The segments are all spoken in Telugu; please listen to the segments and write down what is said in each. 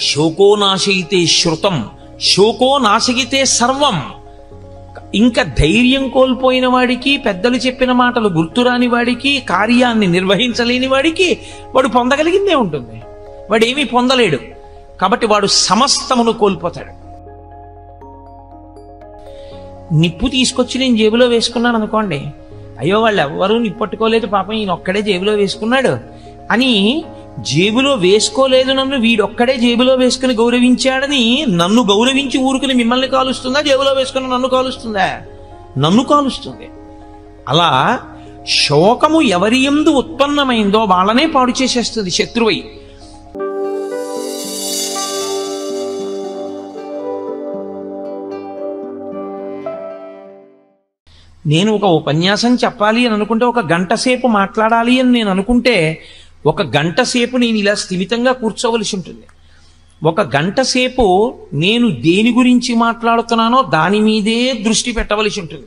శోకో నాశయితే శృతం శోకో నాశయితే సర్వం. ఇంకా ధైర్యం కోల్పోయిన వాడికి పెద్దలు చెప్పిన మాటలు గుర్తురాని వాడికి కార్యాన్ని నిర్వహించలేని వాడికి వాడు పొందగలిగిందే ఉంటుంది. వాడు ఏమీ పొందలేడు. కాబట్టి వాడు సమస్తమును కోల్పోతాడు. నిప్పు తీసుకొచ్చి నేను జేబులో వేసుకున్నాను అనుకోండి. అయ్యో వాళ్ళు ఎవ్వరూ నిప్పట్టుకోలేదు పాపం ఈయన ఒక్కడే జేబులో వేసుకున్నాడు అని జేబులో వేసుకోలేదు నన్ను. వీడొక్కడే జేబులో వేసుకుని గౌరవించాడని నన్ను గౌరవించి ఊరుకుని మిమ్మల్ని కాలుస్తుందా? జేబులో వేసుకుని నన్ను కాలుస్తుందా? నన్ను కాలుస్తుంది. అలా శోకము ఎవరి ఎందు ఉత్పన్నమైందో వాళ్ళనే పాడు చేసేస్తుంది శత్రువై. నేను ఒక ఉపన్యాసం చెప్పాలి అని అనుకుంటే ఒక గంట సేపు మాట్లాడాలి అని నేను అనుకుంటే ఒక గంట సేపు నేను ఇలా స్థిమితంగా కూర్చోవలసి ఉంటుంది. ఒక గంట సేపు నేను దేని గురించి మాట్లాడుతున్నానో దాని మీదే దృష్టి పెట్టవలసి ఉంటుంది.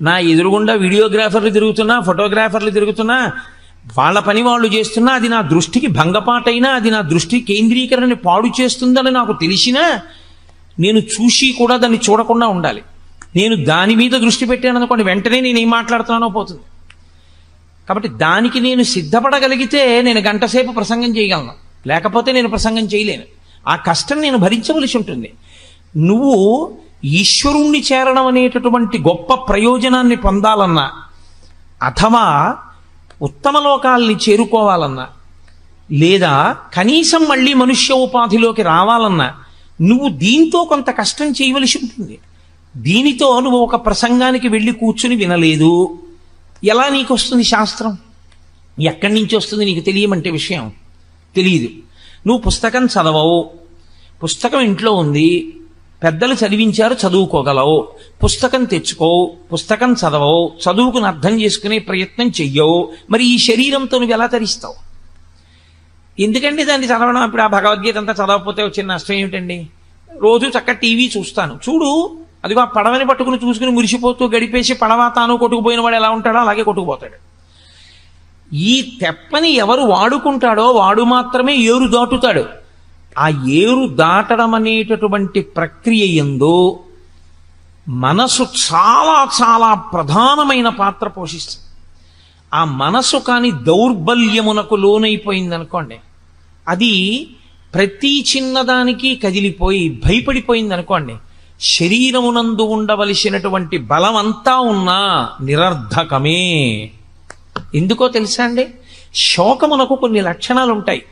నా ఎదురుగుండా వీడియోగ్రాఫర్లు తిరుగుతున్నా ఫోటోగ్రాఫర్లు తిరుగుతున్నా వాళ్ళ పని వాళ్ళు చేస్తున్నా అది నా దృష్టికి భంగపాటైనా అది నా దృష్టి కేంద్రీకరణని పాడు చేస్తుందని నాకు తెలిసినా నేను చూసి కూడా దాన్ని చూడకుండా ఉండాలి. నేను దాని మీద దృష్టి పెట్టాను అనుకోండి వెంటనే నేను ఏం మాట్లాడుతున్నానో పోతుంది. కాబట్టి దానికి నేను సిద్ధపడగలిగితే నేను గంటసేపు ప్రసంగం చేయగలను. లేకపోతే నేను ప్రసంగం చేయలేను. ఆ కష్టం నేను భరించవలసి ఉంటుంది. నువ్వు ఈశ్వరుణ్ణి చేరడం అనేటటువంటి గొప్ప ప్రయోజనాన్ని పొందాలన్నా అథవా ఉత్తమ లోకాల్ని చేరుకోవాలన్నా లేదా కనీసం మళ్ళీ మనుష్య ఉపాధిలోకి రావాలన్నా నువ్వు దీంతో కొంత కష్టం చేయవలసి ఉంటుంది. దీనితో నువ్వు ఒక ప్రసంగానికి వెళ్ళి కూర్చుని వినలేదు. ఎలా నీకు వస్తుంది శాస్త్రం? ఎక్కడి నుంచి వస్తుంది నీకు తెలియమంటే విషయం? తెలియదు నువ్వు పుస్తకం చదవవు. పుస్తకం ఇంట్లో ఉంది. పెద్దలు చదివించారు చదువుకోగలవు. పుస్తకం తెచ్చుకోవు. పుస్తకం చదవవు. చదువుకుని అర్థం చేసుకునే ప్రయత్నం చెయ్యవు. మరి ఈ శరీరంతో నువ్వు ఎలా తరిస్తావు? ఎందుకండి దాన్ని చదవడం? ఇప్పుడు ఆ భగవద్గీత అంతా చదవకపోతే వచ్చిన నష్టం ఏమిటండి? రోజు చక్క టీవీ చూస్తాను. చూడు అదిగో ఆ పడవని పట్టుకుని చూసుకుని మురిసిపోతూ గడిపేసి పడవ తాను కొట్టుకుపోయిన వాడు ఎలా ఉంటాడో అలాగే కొట్టుకుపోతాడు. ఈ తెప్పని ఎవరు వాడుకుంటాడో వాడు మాత్రమే ఏరు దాటుతాడు. ఆ ఏరు దాటడం అనేటటువంటి ప్రక్రియ ఎందు మనసు చాలా చాలా ప్రధానమైన పాత్ర పోషిస్తుంది. ఆ మనసు కాని దౌర్బల్యమునకు లోనైపోయింది అనుకోండి అది ప్రతి చిన్నదానికి కదిలిపోయి భయపడిపోయింది అనుకోండి శరీరమునందు ఉండవలసినటువంటి బలమంతా ఉన్నా నిరర్ధకమే. ఎందుకో తెలుసా అండి? శోకమునకు కొన్ని లక్షణాలు ఉంటాయి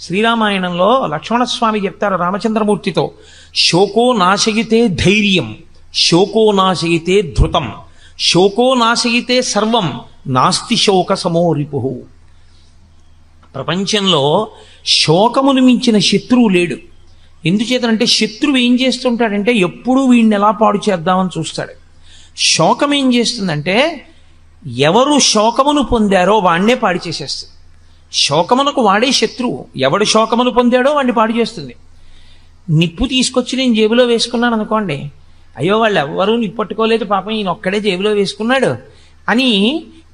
శ్రీరామాయణంలో లక్ష్మణస్వామి చెప్తారు రామచంద్రమూర్తితో శోకో నాశయితే ధైర్యం శోకో నాశయితే ధృతం శోకో నాశయితే సర్వం నాస్తి శోక సమో రిపు. ప్రపంచంలో శోకమును మించిన శత్రువు లేడు. ఎందుచేతనంటే శత్రువు ఏం చేస్తుంటాడంటే ఎప్పుడూ వీడిని ఎలా పాడు చేద్దామని చూస్తాడు. శోకం ఏం చేస్తుందంటే ఎవరు శోకమును పొందారో వాణ్ణే పాడు చేసేస్తుంది. శోకమునకు వాడే శత్రువు ఎవడు శోకమును పొందాడో వాడిని పాడు చేస్తుంది. నిప్పు తీసుకొచ్చి నేను జేబులో వేసుకున్నాను అనుకోండి అయ్యో వాళ్ళు ఎవ్వరూ నిప్పట్టుకోలేదు పాపం ఈయన ఒక్కడే జేబులో వేసుకున్నాడు అని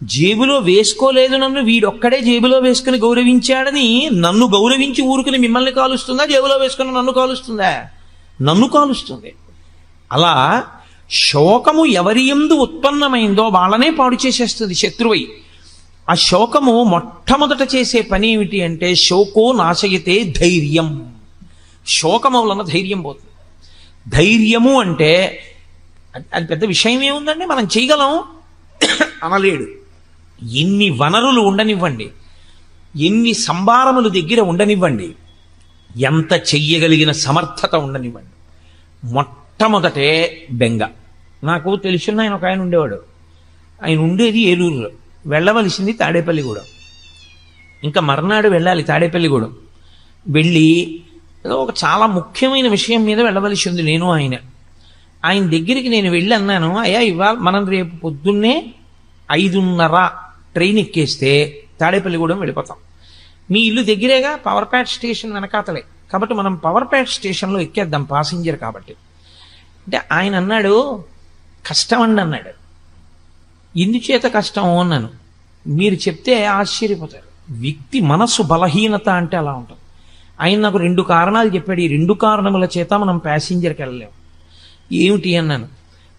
జేబులో వేసుకోలేదు నన్ను. వీడొక్కడే జేబులో వేసుకుని గౌరవించాడని నన్ను గౌరవించి ఊరుకుని మిమ్మల్ని కాలుస్తుందా? జేబులో వేసుకుని నన్ను కాలుస్తుందా? నన్ను కాలుస్తుంది. అలా శోకము ఎవరి ఎందు ఉత్పన్నమైందో వాళ్ళనే పాడు చేసేస్తుంది శత్రువై. ఆ శోకము మొట్టమొదట చేసే పని ఏమిటి అంటే శోకో నాశయితే ధైర్యం. శోకము వలన ధైర్యం పోతుంది. ధైర్యము అంటే అది అది పెద్ద విషయం ఏముందండి? మనం చేయగలం? అనలేడు. ఎన్ని వనరులు ఉండనివ్వండి ఎన్ని సంభారములు దగ్గర ఉండనివ్వండి ఎంత చెయ్యగలిగిన సమర్థత ఉండనివ్వండి. మొట్టమొదటే బెంగ. నాకు తెలుసున్న ఆయన ఒక ఆయన ఉండేవాడు. ఆయన ఉండేది ఏలూరులో. వెళ్ళవలసింది తాడేపల్లిగూడెం. ఇంకా మర్నాడు వెళ్ళాలి తాడేపల్లిగూడెం. వెళ్ళి ఏదో ఒక చాలా ముఖ్యమైన విషయం మీద వెళ్ళవలసి ఉంది నేను ఆయన. ఆయన దగ్గరికి నేను వెళ్ళి అన్నాను అయ్యా ఇవాళ మనం రేపు పొద్దున్నే ఐదున్నర ట్రైన్ ఎక్కేస్తే తాడేపల్లిగూడెం వెళ్ళిపోతాం. మీ ఇల్లు దగ్గరేగా పవర్ ప్యాట్ స్టేషన్ వెనకాతలే. కాబట్టి మనం పవర్ ప్యాట్ స్టేషన్లో ఎక్కేద్దాం పాసింజర్ కాబట్టి. అంటే ఆయన అన్నాడు కష్టం అండి అన్నాడు. ఎందుచేత కష్టం? అన్నాను. మీరు చెప్తే ఆశ్చర్యపోతారు. వ్యక్తి మనస్సు బలహీనత అంటే అలా ఉంటుంది. ఆయన నాకు రెండు కారణాలు చెప్పాడు. ఈ రెండు కారణముల చేత మనం ప్యాసింజర్కి వెళ్ళలేము ఏమిటి అన్నాను.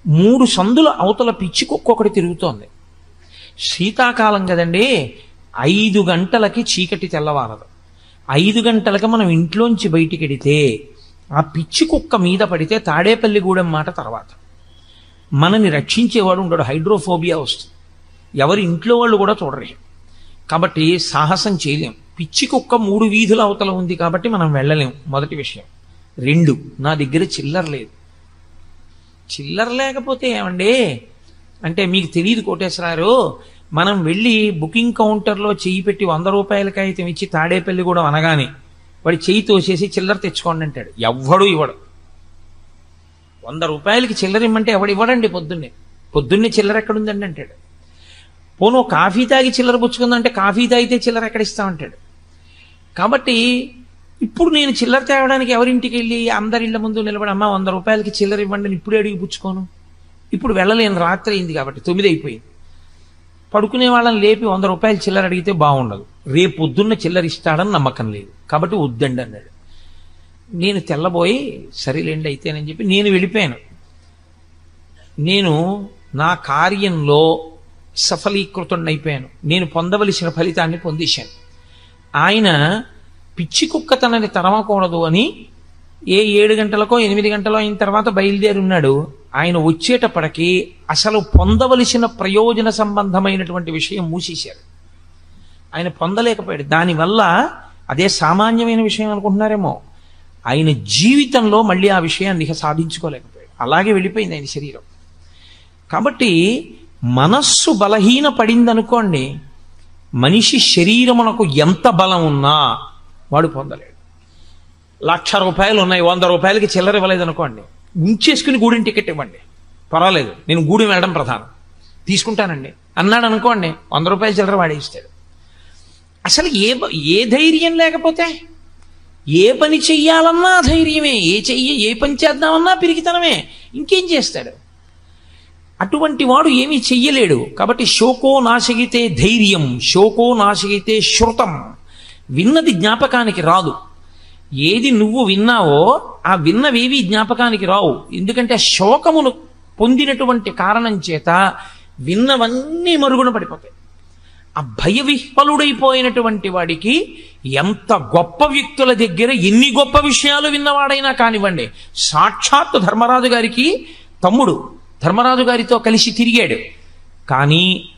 మూడు సందుల అవతల పిచ్చి కుక్క ఒకటి తిరుగుతోంది. శీతాకాలం కదండి. ఐదు గంటలకి చీకటి తెల్లవారదు. ఐదు గంటలకి మనం ఇంట్లోంచి బయటికి వెడితే ఆ పిచ్చి కుక్క మీద పడితే తాడేపల్లిగూడెం మాట తర్వాత. మనని రక్షించేవాడు ఉండడు హైడ్రోఫోబియా వస్తుంది. ఎవరి ఇంట్లో వాళ్ళు కూడా చూడరు. కాబట్టి సాహసం చేయలేం. పిచ్చి కుక్క మూడు వీధుల అవతల ఉంది కాబట్టి మనం వెళ్ళలేం. మొదటి విషయం. రెండు నా దగ్గర చిల్లర లేదు. చిల్లర లేకపోతే ఏమండి? అంటే మీకు తెలియదు కోటేశ్వరారు మనం వెళ్ళి బుకింగ్ కౌంటర్లో చెయ్యి పెట్టి వంద రూపాయలకి అయితే ఇచ్చి తాడేపల్లి కూడా అనగానే వాడి చెయ్యి తోసేసి చిల్లర తెచ్చుకోండి అంటాడు. ఎవ్వడు ఇవ్వడు. వంద రూపాయలకి చిల్లర ఇమ్మంటే ఎవడు ఇవ్వడండి పొద్దున్నే. పొద్దున్నే చిల్లర ఎక్కడుందండి అంటాడు. పోను కాఫీ తాగి చిల్లర పుచ్చుకుందంటే కాఫీ తాగితే చిల్లర ఎక్కడ ఇస్తామంటాడు కాబట్టి ఇప్పుడు నేను చిల్లర తేవడానికి ఎవరింటికి వెళ్ళి అందరి ఇళ్ళ ముందు నిలబడి అమ్మ వంద రూపాయలకి చిల్లర ఇవ్వండి అని ఇప్పుడే అడిగి పుచ్చుకోను. ఇప్పుడు వెళ్ళలేను రాత్రి అయింది కాబట్టి తొమ్మిది అయిపోయింది పడుకునే వాళ్ళని లేపి వంద రూపాయలు చిల్లర అడిగితే బాగుండదు. రేపు పొద్దున్న చిల్లర ఇస్తాడని నమ్మకం లేదు. కాబట్టి వద్దండి అన్నాడు. నేను తెల్లబోయి సరేలేండి అయితేనని చెప్పి నేను వెళ్ళిపోయాను. నేను నా కార్యంలో సఫలీకృతుడైపోయాను నేను పొందవలసిన ఫలితాన్ని పొందేశాను. ఆయన పిచ్చి కుక్క తనని తరమకూడదు అని ఏ ఏడు గంటలకో ఎనిమిది గంటలో అయిన తర్వాత బయలుదేరి ఉన్నాడు ఆయన వచ్చేటప్పటికి అసలు పొందవలసిన ప్రయోజన సంబంధమైనటువంటి విషయం మూసేశారు ఆయన పొందలేకపోయాడు. దానివల్ల అదే సామాన్యమైన విషయం అనుకుంటున్నారేమో. ఆయన జీవితంలో మళ్ళీ ఆ విషయాన్ని ఇక సాధించుకోలేకపోయాడు. అలాగే వెళ్ళిపోయింది ఆయన శరీరం. కాబట్టి మనస్సు బలహీన పడిందనుకోండి మనిషి శరీరమునకు ఎంత బలం ఉన్నా వాడు పొందలేడు. లక్ష రూపాయలు ఉన్నాయి వంద రూపాయలకి చిల్లర ఇవ్వలేదు అనుకోండి ఉంచేసుకుని గూడెం టికెట్ ఇవ్వండి. పర్వాలేదు నేను గూడెం వెళ్ళడం ప్రధానం. తీసుకుంటానండి. అన్నాడు అనుకోండి వంద రూపాయల చిల్లర వాడేస్తాడు అసలు ఏ ఏ ధైర్యం లేకపోతే? ఏ పని చెయ్యాలన్నా ధైర్యమే ఏ చెయ్యి ఏ పని చేద్దామన్నా పిరికితనమే. ఇంకేం చేస్తాడు? అటువంటి వాడు ఏమీ చెయ్యలేడు. కాబట్టి శోకో నాశగితే ధైర్యం శోకో నాశగితే శృతం. విన్నది జ్ఞాపకానికి రాదు. ఏది నువ్వు విన్నావో ఆ విన్నవేవి జ్ఞాపకానికి రావు. ఎందుకంటే ఆ శోకమును పొందినటువంటి కారణం చేత విన్నవన్నీ మరుగున పడిపోతాయి. ఆ భయ విహ్వలుడైపోయినటువంటి వాడికి ఎంత గొప్ప వ్యక్తుల దగ్గర ఎన్ని గొప్ప విషయాలు విన్నవాడైనా కానివ్వండి. సాక్షాత్తు ధర్మరాజు గారికి తమ్ముడు ధర్మరాజు గారితో కలిసి తిరిగాడు. కానీ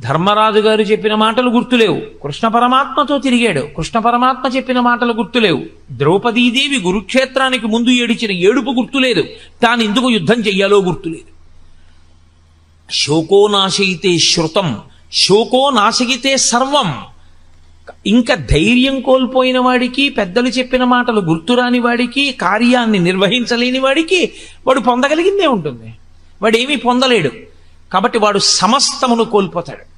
ధర్మరాజు గారు చెప్పిన మాటలు గుర్తులేవు. కృష్ణ పరమాత్మతో తిరిగాడు. కృష్ణ పరమాత్మ చెప్పిన మాటలు గుర్తులేవు. ద్రౌపదీదేవి గురుక్షేత్రానికి ముందు ఏడిచిన ఏడుపు గుర్తులేదు. తాను ఎందుకు యుద్ధం చెయ్యాలో గుర్తులేదు. శోకో నాశయితే శృతం శోకోనాశకితే సర్వం. ఇంకా ధైర్యం కోల్పోయిన వాడికి పెద్దలు చెప్పిన మాటలు గుర్తురాని వాడికి కార్యాన్ని నిర్వహించలేని వాడికి వాడు పొందగలిగిందే ఉంటుంది. వాడు ఏమీ పొందలేడు. కాబట్టి వాడు సమస్తమును కోల్పోతాడు.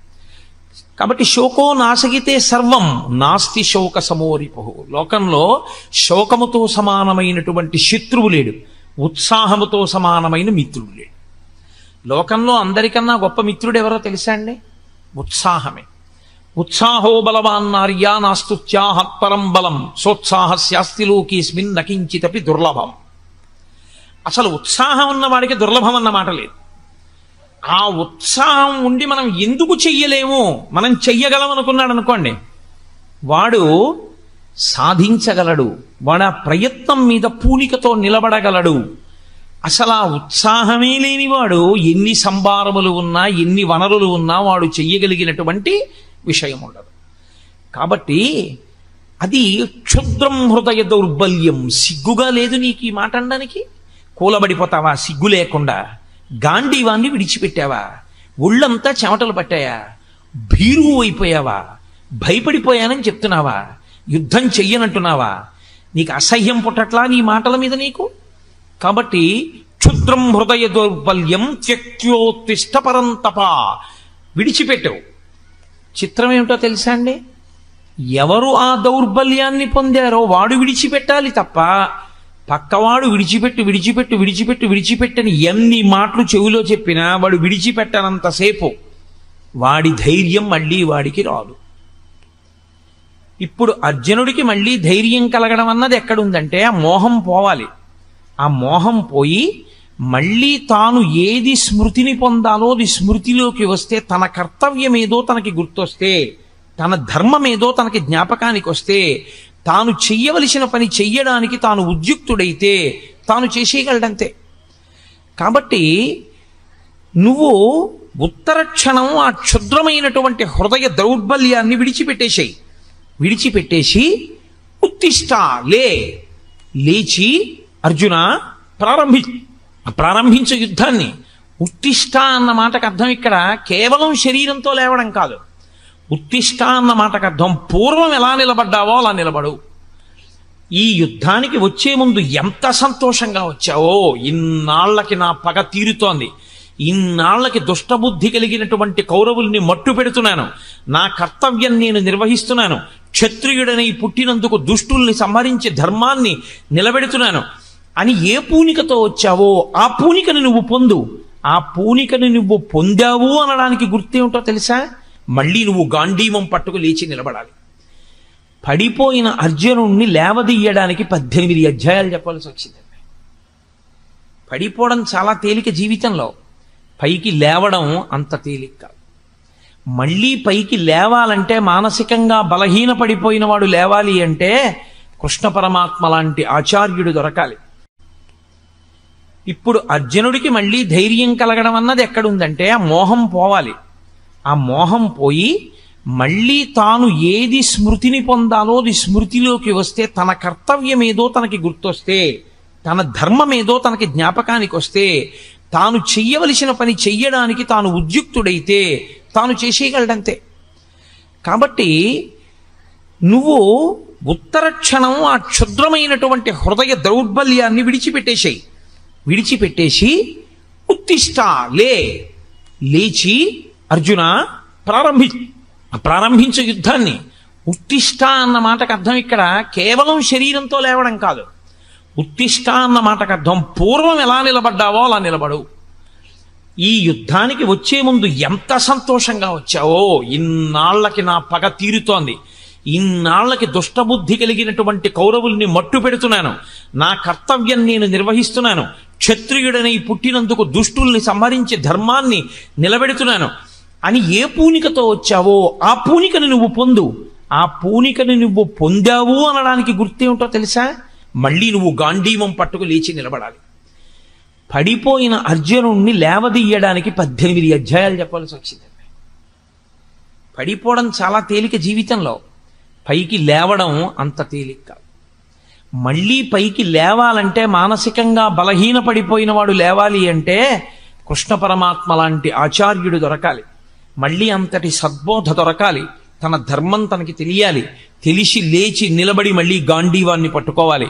కాబట్టి శోకో నాశగితే సర్వం నాస్తి శోక సమోరిపు లోకంలో శోకముతో సమానమైనటువంటి శత్రువు లేడు. ఉత్సాహముతో సమానమైన మిత్రుడు లేడు. లోకంలో అందరికన్నా గొప్ప మిత్రుడు ఎవరో తెలుసా అండి? ఉత్సాహమే. ఉత్సాహో బలవాన్నార్యా నాస్తుత్యాహత్పరం బలం. సోత్సాహస్యాస్తి లోకేస్మిన్ నకించితపి దుర్లభం. అసలు ఉత్సాహం ఉన్నవాడికి దుర్లభం అన్న మాట లేదు. ఆ ఉత్సాహం ఉండి మనం ఎందుకు చెయ్యలేము? మనం చెయ్యగలం అనుకున్నాడు అనుకోండి. వాడు సాధించగలడు. వాడు ఆ ప్రయత్నం మీద పూనికతో నిలబడగలడు. అసలు ఆ ఉత్సాహమే లేనివాడు ఎన్ని సంభారములు ఉన్నా ఎన్ని వనరులు ఉన్నా వాడు చెయ్యగలిగినటువంటి విషయం ఉండదు. కాబట్టి అది క్షుద్రం హృదయ దౌర్బల్యం. సిగ్గుగా లేదు నీకు ఈ మాట అనడానికి? కూలబడిపోతావా? సిగ్గు లేకుండా. గాంధీవాన్ని విడిచిపెట్టావా? ఒళ్ళంతా చెమటలు పట్టాయా? భీరువు అయిపోయావా? భయపడిపోయానని చెప్తున్నావా? యుద్ధం చెయ్యనంటున్నావా? నీకు అసహ్యం పుట్టట్లా నీ మాటల మీద నీకు? కాబట్టి క్షుద్రం హృదయ దౌర్బల్యం త్యక్యోత్తిష్ట విడిచిపెట్టావు. విడిచిపెట్టవు చిత్రం ఏమిటో తెలుసా అండి? ఎవరు ఆ దౌర్బల్యాన్ని పొందారో వాడు విడిచిపెట్టాలి తప్ప పక్కవాడు విడిచిపెట్టు విడిచిపెట్టు విడిచిపెట్టు విడిచిపెట్టని ఎన్ని మాటలు చెవిలో చెప్పినా వాడు విడిచిపెట్టనంతసేపు వాడి ధైర్యం మళ్ళీ వాడికి రాదు. ఇప్పుడు అర్జునుడికి మళ్ళీ ధైర్యం కలగడం అన్నది ఎక్కడుందంటే ఆ మోహం పోవాలి. ఆ మోహం పోయి మళ్ళీ తాను ఏది స్మృతిని పొందాలో అది స్మృతిలోకి వస్తే తన కర్తవ్యం ఏదో తనకి గుర్తొస్తే తన ధర్మం ఏదో తనకి జ్ఞాపకానికి వస్తే తాను చెయ్యవలసిన పని చెయ్యడానికి తాను ఉద్యుక్తుడైతే తాను చేసేయగలడంతే. కాబట్టి నువ్వు ఉత్తర క్షణం ఆ క్షుద్రమైనటువంటి హృదయ దౌర్బల్యాన్ని విడిచిపెట్టేసేయి. విడిచిపెట్టేసి ఉత్తిష్ట లే. లేచి అర్జున ప్రారంభి ప్రారంభించే యుద్ధాన్ని. ఉత్తిష్ట అన్న మాటకు అర్థం ఇక్కడ కేవలం శరీరంతో లేవడం కాదు. ఉత్తిష్ట అన్న మాటకు అర్థం పూర్వం ఎలా నిలబడ్డావో అలా నిలబడు. ఈ యుద్ధానికి వచ్చే ముందు ఎంత సంతోషంగా వచ్చావో ఇన్నాళ్ళకి నా పగ తీరుతోంది. ఇన్నాళ్ళకి దుష్టబుద్ధి కలిగినటువంటి కౌరవుల్ని మట్టు పెడుతున్నాను. నా కర్తవ్యం నేను నిర్వహిస్తున్నాను. క్షత్రియుడనై పుట్టినందుకు దుష్టుల్ని సంహరించి ధర్మాన్ని నిలబెడుతున్నాను. అని ఏ పూనికతో వచ్చావో ఆ పూనికను నువ్వు పొందు. ఆ పూనికను నువ్వు పొందావు అనడానికి గుర్తేమిటో తెలుసా? మళ్ళీ నువ్వు గాంధీవం పట్టుకు లేచి నిలబడాలి. పడిపోయిన అర్జునుణ్ణి లేవదీయడానికి పద్దెనిమిది అధ్యాయాలు చెప్పాల్సి వచ్చింది. పడిపోవడం చాలా తేలిక జీవితంలో. పైకి లేవడం అంత తేలిక కాదు. మళ్ళీ పైకి లేవాలంటే మానసికంగా బలహీన పడిపోయిన వాడు లేవాలి అంటే కృష్ణ పరమాత్మ లాంటి ఆచార్యుడు దొరకాలి. ఇప్పుడు అర్జునుడికి మళ్ళీ ధైర్యం కలగడం అన్నది ఎక్కడుందంటే ఆ మోహం పోవాలి. ఆ మోహం పోయి మళ్ళీ తాను ఏది స్మృతిని పొందాలో అది స్మృతిలోకి వస్తే తన కర్తవ్యం ఏదో తనకి గుర్తొస్తే తన ధర్మం ఏదో తనకి జ్ఞాపకానికి వస్తే తాను చెయ్యవలసిన పని చెయ్యడానికి తాను ఉద్యుక్తుడైతే తాను చేసేయగలడంతే. కాబట్టి నువ్వు ఉత్తర క్షణం ఆ క్షుద్రమైనటువంటి హృదయ దౌర్బల్యాన్ని విడిచిపెట్టేసేయి. విడిచిపెట్టేసి ఉత్తిష్ట లే లేచి అర్జున ప్రారంభి ప్రారంభించే యుద్ధాన్ని. ఉత్తిష్ట అన్న మాటకు అర్థం ఇక్కడ కేవలం శరీరంతో లేవడం కాదు. ఉత్తిష్ట అన్న మాటకు అర్థం పూర్వం ఎలా నిలబడ్డావో అలా నిలబడు. ఈ యుద్ధానికి వచ్చే ముందు ఎంత సంతోషంగా వచ్చావో ఇన్నాళ్ళకి నా పగ తీరుతోంది. ఇన్నాళ్ళకి దుష్టబుద్ధి కలిగినటువంటి కౌరవుల్ని మట్టు పెడుతున్నాను. నా కర్తవ్యం నేను నిర్వహిస్తున్నాను. క్షత్రియుడనై పుట్టినందుకు దుష్టుల్ని సంహరించి ధర్మాన్ని నిలబెడుతున్నాను. అని ఏ పూనికతో వచ్చావో ఆ పూనికను నువ్వు పొందు. ఆ పూనికను నువ్వు పొందావు అనడానికి గుర్తేమిటో తెలుసా? మళ్ళీ నువ్వు గాంధీవం పట్టుకు లేచి నిలబడాలి. పడిపోయిన అర్జునుణ్ణి లేవదీయడానికి పద్దెనిమిది అధ్యాయాలు చెప్పాల్సి వచ్చింది. పడిపోవడం చాలా తేలిక జీవితంలో. పైకి లేవడం అంత తేలిక కాదు. మళ్ళీ పైకి లేవాలంటే మానసికంగా బలహీన పడిపోయిన వాడు లేవాలి అంటే కృష్ణ పరమాత్మ లాంటి ఆచార్యుడు దొరకాలి. మళ్ళీ అంతటి సద్బోధ దొరకాలి. తన ధర్మం తనకి తెలియాలి. తెలిసి లేచి నిలబడి మళ్ళీ గాంధీవాన్ని పట్టుకోవాలి.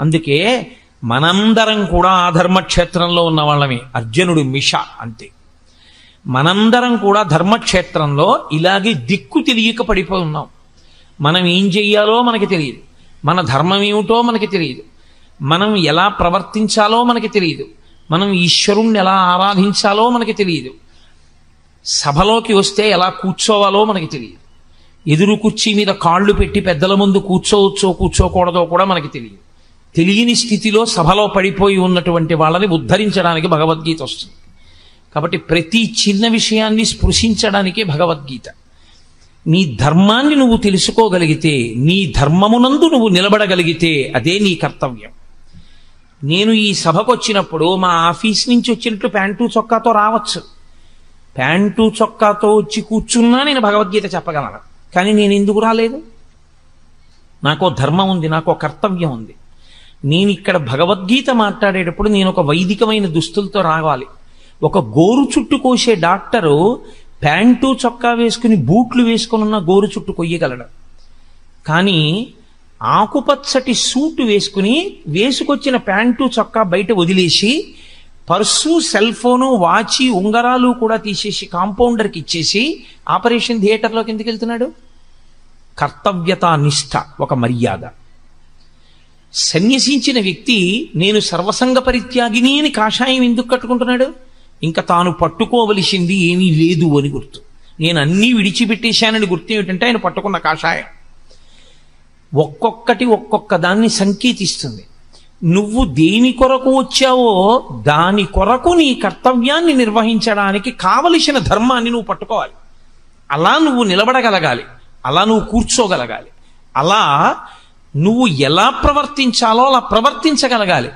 అందుకే మనందరం కూడా ఆ ధర్మక్షేత్రంలో ఉన్న వాళ్ళమే. అర్జునుడు మిష అంతే. మనందరం కూడా ధర్మక్షేత్రంలో ఇలాగే దిక్కు తెలియక పడిపోయి ఉన్నాం. మనం ఏం చెయ్యాలో మనకి తెలియదు. మన ధర్మం ఏమిటో మనకి తెలియదు. మనం ఎలా ప్రవర్తించాలో మనకి తెలియదు. మనం ఈశ్వరుణ్ణి ఎలా ఆరాధించాలో మనకి తెలియదు. సభలోకి వస్తే ఎలా కూర్చోవాలో మనకి తెలియదు. ఎదురు కుర్చీ మీద కాళ్ళు పెట్టి పెద్దల ముందు కూర్చోవచ్చో కూర్చోకూడదో కూడా మనకి తెలియదు. తెలియని స్థితిలో సభలో పడిపోయి ఉన్నటువంటి వాళ్ళని ఉద్ధరించడానికి భగవద్గీత వస్తుంది. కాబట్టి ప్రతి చిన్న విషయాన్ని స్పృశించడానికే భగవద్గీత. నీ ధర్మాన్ని నువ్వు తెలుసుకోగలిగితే నీ ధర్మమునందు నువ్వు నిలబడగలిగితే అదే నీ కర్తవ్యం. నేను ఈ సభకు వచ్చినప్పుడు మా ఆఫీస్ నుంచి వచ్చినట్లు ప్యాంటు చొక్కాతో రావచ్చు. ప్యాంటు చొక్కాతో వచ్చి కూర్చున్నా నేను భగవద్గీత చెప్పగలను. కానీ నేను ఎందుకు రాలేదు? నాకో ధర్మం ఉంది నాకో కర్తవ్యం ఉంది. నేను ఇక్కడ భగవద్గీత మాట్లాడేటప్పుడు నేను ఒక వైదికమైన దుస్తులతో రావాలి. ఒక గోరు చుట్టు కోసే డాక్టరు ప్యాంటు చొక్కా వేసుకుని బూట్లు వేసుకుని ఉన్న గోరు చుట్టు కొయ్యగలడు. కానీ ఆకుపచ్చటి సూటు వేసుకుని వేసుకొచ్చిన ప్యాంటు చొక్కా బయట వదిలేసి పర్సు సెల్ ఫోను వాచి ఉంగరాలు కూడా తీసేసి కాంపౌండర్కి ఇచ్చేసి ఆపరేషన్ థియేటర్లోకి ఎందుకు వెళ్తున్నాడు? కర్తవ్యతా నిష్ఠ ఒక మర్యాద. సన్యసించిన వ్యక్తి నేను సర్వసంగ పరిత్యాగిని అని కాషాయం ఎందుకు కట్టుకుంటున్నాడు? ఇంకా తాను పట్టుకోవలసింది ఏమీ లేదు అని గుర్తు. నేను అన్నీ విడిచిపెట్టేశానని గుర్తు ఏమిటంటే ఆయన పట్టుకున్న కాషాయం. ఒక్కొక్కటి ఒక్కొక్క దాన్ని సంకేతిస్తుంది. నువ్వు దేని కొరకు వచ్చావో దాని కొరకు నీ కర్తవ్యాన్ని నిర్వహించడానికి కావలసిన ధర్మాన్ని నువ్వు పట్టుకోవాలి. అలా నువ్వు నిలబడగలగాలి. అలా నువ్వు కూర్చోగలగాలి. అలా నువ్వు ఎలా ప్రవర్తించాలో అలా ప్రవర్తించగలగాలి.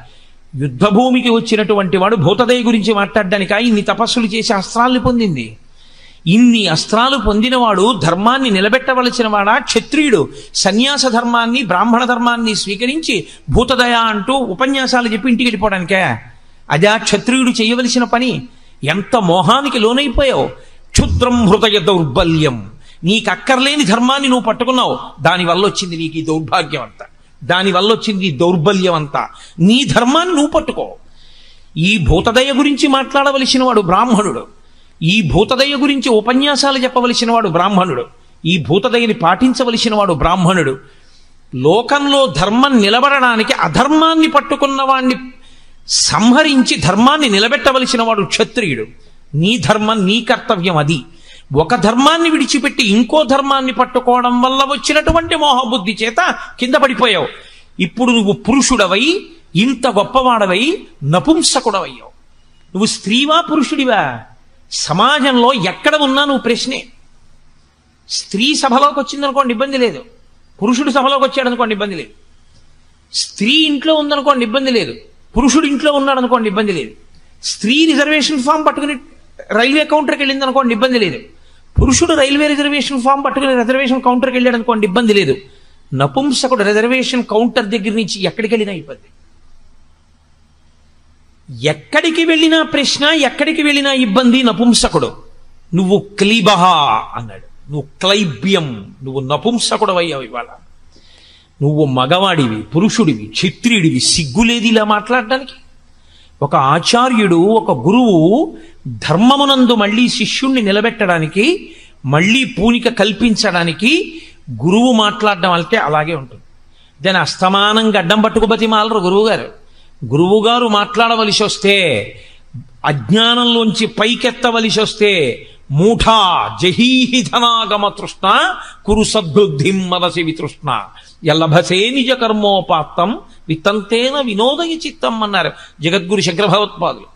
యుద్ధభూమికి వచ్చినటువంటి వాడు భూతదయ గురించి మాట్లాడడానికి ఇన్ని తపస్సులు చేసి అస్త్రాల్ని పొందింది. ఇన్ని అస్త్రాలు పొందినవాడు ధర్మాన్ని నిలబెట్టవలసిన వాడా క్షత్రియుడు సన్యాస ధర్మాన్ని బ్రాహ్మణ ధర్మాన్ని స్వీకరించి భూతదయ అంటూ ఉపన్యాసాలు చెప్పి ఇంటికి వెళ్ళిపోవడానికే? అదా క్షత్రియుడు చేయవలసిన పని? ఎంత మోహానికి లోనైపోయావు? క్షుద్రం హృదయ దౌర్బల్యం. నీకు అక్కర్లేని ధర్మాన్ని నువ్వు పట్టుకున్నావు. దానివల్ల వచ్చింది నీకు ఈ దౌర్భాగ్యం అంతా. దానివల్ల వచ్చింది ఈ దౌర్బల్యం అంతా. నీ ధర్మాన్ని నువ్వు పట్టుకో. ఈ భూతదయ గురించి మాట్లాడవలసిన వాడు బ్రాహ్మణుడు. ఈ భూతదయ గురించి ఉపన్యాసాలు చెప్పవలసిన వాడు బ్రాహ్మణుడు. ఈ భూతదయని పాటించవలసిన వాడు బ్రాహ్మణుడు. లోకంలో ధర్మం నిలబడడానికి అధర్మాన్ని పట్టుకున్న వాణ్ణి సంహరించి ధర్మాన్ని నిలబెట్టవలసిన వాడు క్షత్రియుడు. నీ ధర్మం నీ కర్తవ్యం అది. ఒక ధర్మాన్ని విడిచిపెట్టి ఇంకో ధర్మాన్ని పట్టుకోవడం వల్ల వచ్చినటువంటి మోహబుద్ధి చేత కింద పడిపోయావు. ఇప్పుడు నువ్వు పురుషుడవై ఇంత గొప్పవాడవై నపుంసకుడవయ్యావు. నువ్వు స్త్రీవా పురుషుడివా? సమాజంలో ఎక్కడ ఉన్నా నువ్వు ప్రశ్నే. స్త్రీ సభలోకి వచ్చిందనుకోండి ఇబ్బంది లేదు. పురుషుడు సభలోకి వచ్చాడు అనుకోండి ఇబ్బంది లేదు. స్త్రీ ఇంట్లో ఉందనుకోండి ఇబ్బంది లేదు. పురుషుడు ఇంట్లో ఉన్నాడు అనుకోండి ఇబ్బంది లేదు. స్త్రీ రిజర్వేషన్ ఫామ్ పట్టుకుని రైల్వే కౌంటర్కి వెళ్ళింది అనుకోండి ఇబ్బంది లేదు. పురుషుడు రైల్వే రిజర్వేషన్ ఫామ్ పట్టుకుని రిజర్వేషన్ కౌంటర్కి వెళ్ళాడు అనుకోండి ఇబ్బంది లేదు. నపుంసకుడు రిజర్వేషన్ కౌంటర్ దగ్గర నుంచి ఎక్కడికి వెళ్ళినా ఇబ్బంది. ఎక్కడికి వెళ్ళినా ప్రశ్న ఎక్కడికి వెళ్ళినా ఇబ్బంది నపుంసకుడు. నువ్వు క్లీబహ అన్నాడు. నువ్వు క్లైబ్యం నువ్వు నపుంసకుడు అయ్యావు ఇవాళ. నువ్వు మగవాడివి పురుషుడివి క్షత్రియుడివి సిగ్గులేది ఇలా మాట్లాడడానికి? ఒక ఆచార్యుడు ఒక గురువు ధర్మమునందు మళ్ళీ శిష్యుణ్ణి నిలబెట్టడానికి మళ్ళీ పూనిక కల్పించడానికి గురువు మాట్లాడడం అంటే అలాగే ఉంటుంది. దాని అస్తమానం గడ్డం పట్టుకుపతి మాలరు గురువు గురువుగారు గురువు గారు మాట్లాడవలసి వస్తే అజ్ఞానంలోంచి పైకెత్తవలసి వస్తే మూఠా జహీహి ధనాగమ తృష్ణ కురు సద్బుద్ధిం మనసి వితృష్ణ. ఎల్లభసే నిజ కర్మోపాత్తం విత్తంతేన వినోదయ చిత్తం అన్నారు. జగద్గురు శంకర భగవత్పాదులు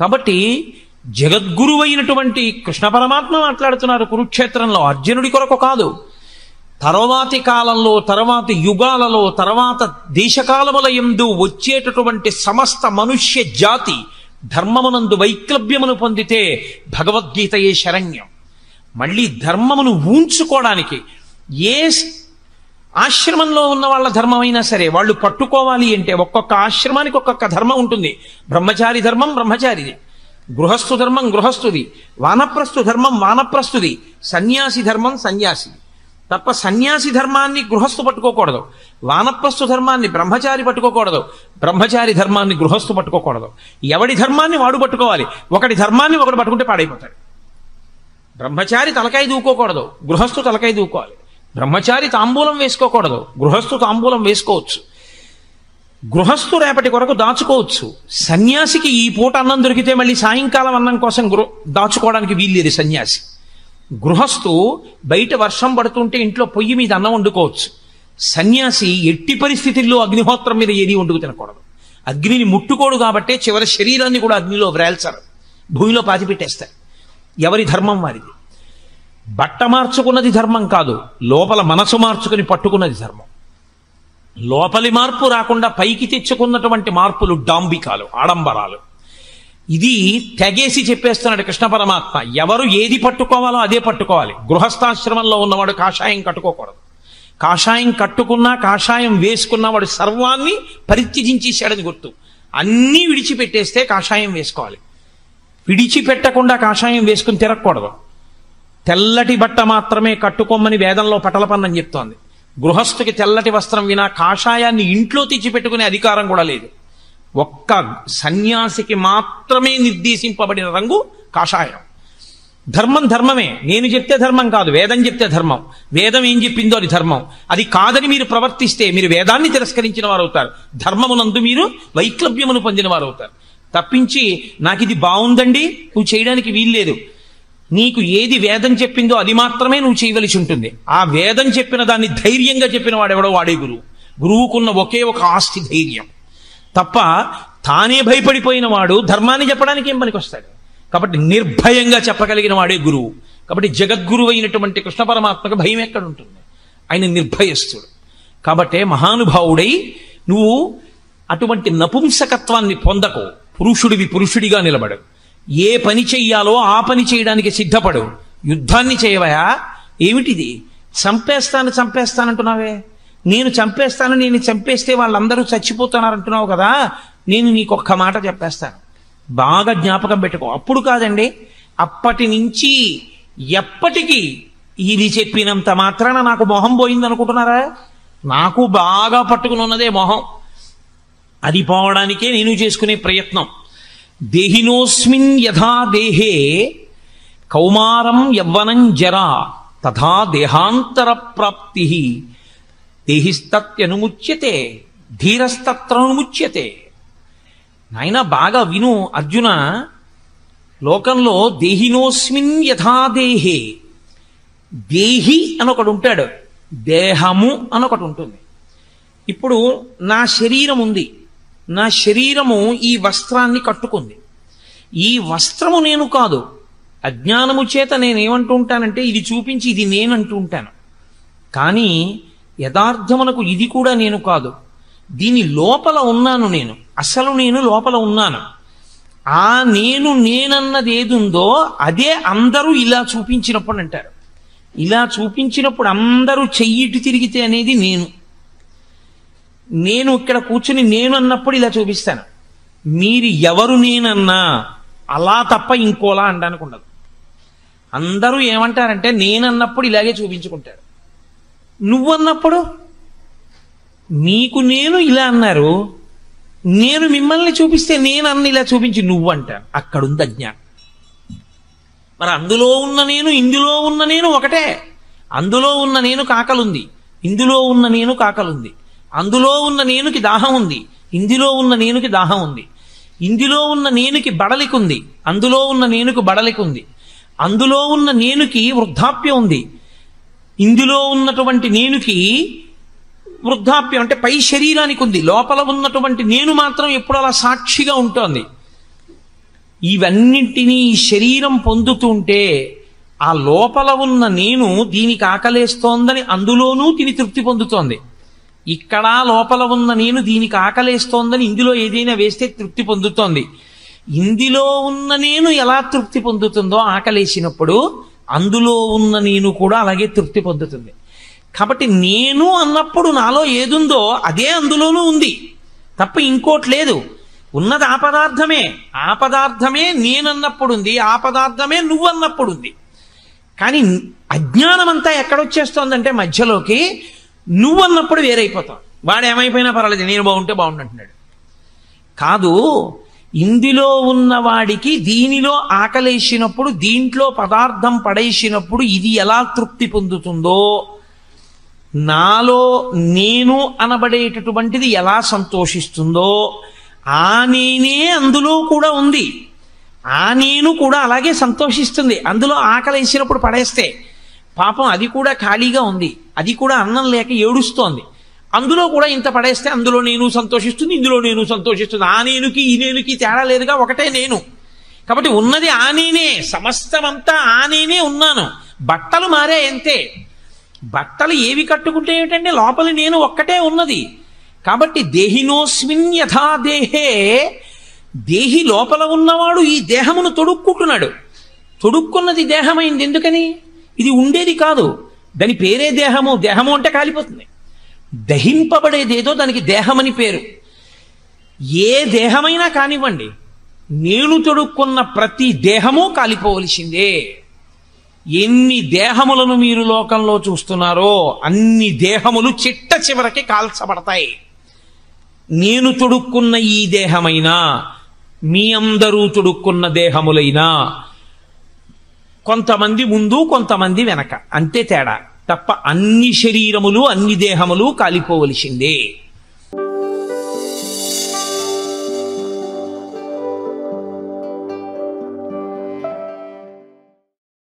కాబట్టి జగద్గురువైనటువంటి కృష్ణ పరమాత్మ మాట్లాడుతున్నారు కురుక్షేత్రంలో. అర్జునుడి కొరకు కాదు. తర్వాతి కాలంలో తర్వాతి యుగాలలో తర్వాత దేశకాలముల ఎందు వచ్చేటటువంటి సమస్త మనుష్య జాతి ధర్మమునందు వైక్లభ్యమును పొందితే భగవద్గీతయే శరణ్యం. మళ్ళీ ధర్మమును ఊంచుకోవడానికి ఏ ఆశ్రమంలో ఉన్న వాళ్ళ ధర్మమైనా సరే వాళ్ళు పట్టుకోవాలి అంటే ఒక్కొక్క ఆశ్రమానికి ఒక్కొక్క ధర్మం ఉంటుంది. బ్రహ్మచారి ధర్మం బ్రహ్మచారిది. గృహస్థు ధర్మం గృహస్థుది. వానప్రస్థు ధర్మం వానప్రస్థుది. సన్యాసి ధర్మం సన్యాసి. తప్ప సన్యాసి ధర్మాన్ని గృహస్థు పట్టుకోకూడదు. వానప్రస్థు ధర్మాన్ని బ్రహ్మచారి పట్టుకోకూడదు. బ్రహ్మచారి ధర్మాన్ని గృహస్థు పట్టుకోకూడదు. ఎవడి ధర్మాన్ని వాడు పట్టుకోవాలి? ఒకటి ధర్మాన్ని ఒకడు పట్టుకుంటే పాడైపోతాడు. బ్రహ్మచారి తలకాయ దూకోకూడదు. గృహస్థు తలకాయ దూకోవాలి. బ్రహ్మచారి తాంబూలం వేసుకోకూడదు. గృహస్థు తాంబూలం వేసుకోవచ్చు. గృహస్థు రేపటి కొరకు దాచుకోవచ్చు. సన్యాసికి ఈ పూట అన్నం దొరికితే మళ్ళీ సాయంకాలం అన్నం కోసం గృహ దాచుకోవడానికి వీల్లేదు సన్యాసి. గృహస్థు బయట వర్షం పడుతుంటే ఇంట్లో పొయ్యి మీద అన్నం వండుకోవచ్చు. సన్యాసి ఎట్టి పరిస్థితుల్లో అగ్నిహోత్రం మీద ఏది వండుకు తినకూడదు. అగ్నిని ముట్టుకోడు కాబట్టే చివరి శరీరాన్ని కూడా అగ్నిలో వ్రేల్చరు. భూమిలో పాతి పెట్టేస్తారు. ఎవరి ధర్మం వారిది? బట్ట మార్చుకున్నది ధర్మం కాదు. లోపల మనసు మార్చుకుని పట్టుకున్నది ధర్మం. లోపలి మార్పు రాకుండా పైకి తెచ్చుకున్నటువంటి మార్పులు డాంబికాలు ఆడంబరాలు. ఇది తెగేసి చెప్పేస్తున్నాడు కృష్ణ పరమాత్మ. ఎవరు ఏది పట్టుకోవాలో అదే పట్టుకోవాలి. గృహస్థాశ్రమంలో ఉన్నవాడు కాషాయం కట్టుకోకూడదు. కాషాయం కట్టుకున్నా కాషాయం వేసుకున్నవాడు సర్వాన్ని పరిత్యజించేశాడని గుర్తు. అన్నీ విడిచిపెట్టేస్తే కాషాయం వేసుకోవాలి. విడిచిపెట్టకుండా కాషాయం వేసుకుని తిరగకూడదు. తెల్లటి బట్ట మాత్రమే కట్టుకోమని వేదంలో పటలపన్నం చెప్తోంది. గృహస్థుకి తెల్లటి వస్త్రం వినా కాషాయాన్ని ఇంట్లో తెచ్చిపెట్టుకునే అధికారం కూడా లేదు. ఒక్క సన్యాసికి మాత్రమే నిర్దేశింపబడిన రంగు కాషాయం. ధర్మం ధర్మమే. నేను చెప్తే ధర్మం కాదు. వేదం చెప్తే ధర్మం. వేదం ఏం చెప్పిందో అది ధర్మం. అది కాదని మీరు ప్రవర్తిస్తే మీరు వేదాన్ని తిరస్కరించిన వారు అవుతారు ధర్మమునందు మీరు వైక్లభ్యమును పొందిన వారు అవుతారు తప్పించి నాకు ఇది బాగుందండి నువ్వు చేయడానికి వీల్లేదు. నీకు ఏది వేదం చెప్పిందో అది మాత్రమే నువ్వు చేయవలసి ఉంటుంది. ఆ వేదం చెప్పిన దాన్ని ధైర్యంగా చెప్పిన వాడెవడో వాడే గురువు. గురువుకున్న ఒకే ఒక ఆస్తి ధైర్యం. తప్ప తానే భయపడిపోయిన వాడు ధర్మాన్ని చెప్పడానికి ఏం పనికొస్తాడు కాబట్టి నిర్భయంగా చెప్పగలిగిన వాడే గురువు. కాబట్టి జగద్గురువు అయినటువంటి కృష్ణ పరమాత్మకు భయం ఎక్కడ ఉంటుంది ఆయన నిర్భయస్తుడు కాబట్టే మహానుభావుడై నువ్వు అటువంటి నపుంసకత్వాన్ని పొందకు. పురుషుడివి పురుషుడిగా నిలబడు. ఏ పని చెయ్యాలో ఆ పని చేయడానికి సిద్ధపడు. యుద్ధాన్ని చేయవయా? ఏమిటిది? చంపేస్తాను చంపేస్తానంటున్నావే? నేను చంపేస్తాను నేను చంపేస్తే వాళ్ళందరూ చచ్చిపోతున్నారంటున్నావు కదా నేను నీకు ఒక్క మాట చెప్పేస్తాను. బాగా జ్ఞాపకం పెట్టుకో. అప్పుడు కాదండి అప్పటి నుంచి ఎప్పటికీ ఇది చెప్పినంత మాత్రాన నాకు మొహం పోయింది అనుకుంటున్నారా నాకు బాగా పట్టుకుని ఉన్నదే మొహం. అది పోవడానికే నేను చేసుకునే ప్రయత్నం. దేహినోస్మిన్ యథా దేహే కౌమారం యవ్వనం జరా తథా దేహాంతర ప్రాప్తి దేహిస్తత్యనుముచ్యతే ధీరస్తత్రనుముచ్యతే. నాయన బాగా విను అర్జున లోకంలో దేహినోస్మిన్ యథా దేహే. దేహి అని ఒకటి ఉంటాడు దేహము అని ఒకటి ఉంటుంది ఇప్పుడు నా శరీరం ఉంది నా శరీరము ఈ వస్త్రాన్ని కట్టుకుంది. ఈ వస్త్రము నేను కాదు అజ్ఞానము చేత నేనేమంటూ ఉంటానంటే ఇది చూపించి ఇది నేనంటూ ఉంటాను. కానీ యథార్థమునకు ఇది కూడా నేను కాదు. దీని లోపల ఉన్నాను నేను. అసలు నేను లోపల ఉన్నాను. ఆ నేను నేనన్నది ఏదుందో అదే అందరూ ఇలా చూపించినప్పుడు అంటారు. ఇలా చూపించినప్పుడు అందరూ చెయ్యిటి తిరిగితే అనేది నేను. నేను ఇక్కడ కూర్చుని నేను అన్నప్పుడు ఇలా చూపిస్తాను. మీరు ఎవరు నేనన్నా అలా తప్ప ఇంకోలా అనడానికి ఉండదు. అందరూ ఏమంటారంటే నేనన్నప్పుడు ఇలాగే చూపించుకుంటారు. నువ్వన్నప్పుడు నీకు నేను ఇలా అన్నారు. నేను మిమ్మల్ని చూపిస్తే నేను అన్న ఇలా చూపించి నువ్వు అంటాను అక్కడుంది అజ్ఞానం. మరి అందులో ఉన్న నేను ఇందులో ఉన్న నేను ఒకటే. అందులో ఉన్న నేను కాకలుంది. ఇందులో ఉన్న నేను కాకలుంది. అందులో ఉన్న నేనుకి దాహం ఉంది. ఇందులో ఉన్న నేనుకి దాహం ఉంది. ఇందులో ఉన్న నేనుకి బడలికుంది అందులో ఉన్న నేనుకు బడలికుంది అందులో ఉన్న నేనుకి వృద్ధాప్యం ఉంది. ఇందులో ఉన్నటువంటి నేనుకి వృద్ధాప్యం అంటే పై శరీరానికి ఉంది. లోపల ఉన్నటువంటి నేను మాత్రం ఎప్పుడు అలా సాక్షిగా ఉంటోంది. ఇవన్నింటినీ శరీరం పొందుతుంటే ఆ లోపల ఉన్న నేను దీనికి ఆకలేస్తోందని అందులోనూ తిని తృప్తి పొందుతోంది. ఇక్కడ లోపల ఉన్న నేను దీనికి ఆకలేస్తోందని ఇందులో ఏదైనా వేస్తే తృప్తి పొందుతోంది. ఇందులో ఉన్న నేను ఎలా తృప్తి పొందుతుందో ఆకలేసినప్పుడు అందులో ఉన్న నేను కూడా అలాగే తృప్తి పొందుతుంది. కాబట్టి నేను అన్నప్పుడు నాలో ఏదుందో అదే అందులోనూ ఉంది. తప్ప ఇంకోటి లేదు. ఉన్నది ఆ పదార్థమే. ఆ పదార్థమే నేనన్నప్పుడు ఉంది. ఆ పదార్థమే నువ్వు అన్నప్పుడు ఉంది. కానీ అజ్ఞానం అంతా ఎక్కడొచ్చేస్తోందంటే మధ్యలోకి నువ్వు అన్నప్పుడు వేరైపోతావు. వాడు ఏమైపోయినా పర్వాలేదు నేను బాగుంటే బాగుంటున్నాడు కాదు ఇందులో ఉన్నవాడికి దీనిలో ఆకలేసినప్పుడు దీంట్లో పదార్థం పడేసినప్పుడు ఇది ఎలా తృప్తి పొందుతుందో నాలో నేను అనబడేటటువంటిది ఎలా సంతోషిస్తుందో ఆ నేనే అందులో కూడా ఉంది. ఆ నేను కూడా అలాగే సంతోషిస్తుంది. అందులో ఆకలి వేసినప్పుడు పడేస్తే పాపం అది కూడా ఖాళీగా ఉంది. అది కూడా అన్నం లేక ఏడుస్తోంది. అందులో కూడా ఇంత పడేస్తే అందులో నేను సంతోషిస్తుంది ఇందులో నేను సంతోషిస్తుంది. ఆ నేనుకి ఈ నేనుకి తేడా లేదుగా ఒకటే నేను. కాబట్టి ఉన్నది ఆ నేనే సమస్తమంతా ఆ నేనే ఉన్నాను. బట్టలు మారే అంతే. బట్టలు ఏవి కట్టుకుంటే ఏమిటండి? లోపల నేను ఒక్కటే ఉన్నది. కాబట్టి దేహినోస్మిన్ యథా దేహే దేహి లోపల ఉన్నవాడు ఈ దేహమును తొడుక్కుంటున్నాడు. తొడుక్కున్నది దేహమైంది ఎందుకని? ఇది ఉండేది కాదు. దాని పేరే దేహము. దేహము అంటే కాలిపోతుంది. దహింపబడేదేదో దానికి దేహమని పేరు. ఏ దేహమైనా కానివ్వండి నేను తొడుక్కున్న ప్రతి దేహము కాలిపోవలసిందే. ఎన్ని దేహములను మీరు లోకంలో చూస్తున్నారో అన్ని దేహములు చిట్ట చివరికి కాల్చబడతాయి. నేను తొడుక్కున్న ఈ దేహమైనా మీ అందరూ తొడుక్కున్న దేహములైనా కొంతమంది ముందు కొంతమంది వెనక అంతే తేడా. తప్ప అన్ని శరీరములు అన్ని దేహములు కాలిపోవలసిందే.